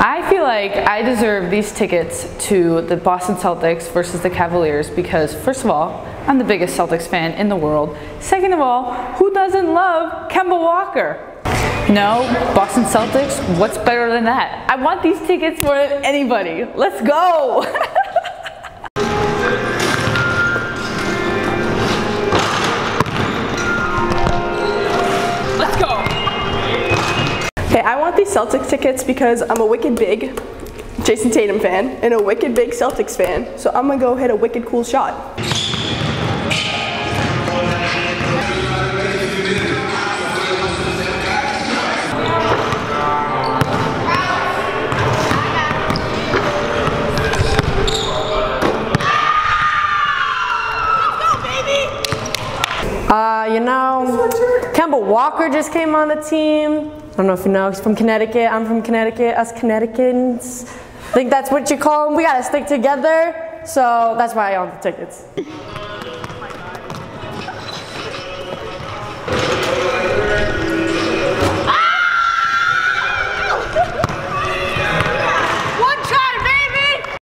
I feel like I deserve these tickets to the Boston Celtics versus the Cavaliers because, first of all, I'm the biggest Celtics fan in the world. Second of all, who doesn't love Kemba Walker? No, Boston Celtics, what's better than that? I want these tickets more than anybody. Let's go! I want these Celtics tickets because I'm a wicked big Jayson Tatum fan and a wicked big Celtics fan. So I'm gonna go hit a wicked cool shot. Uh, you know, Kemba Walker just came on the team. I don't know if you know, he's from Connecticut. I'm from Connecticut. Us Connecticutans. I think that's what you call them. We gotta stick together. So that's why I own the tickets.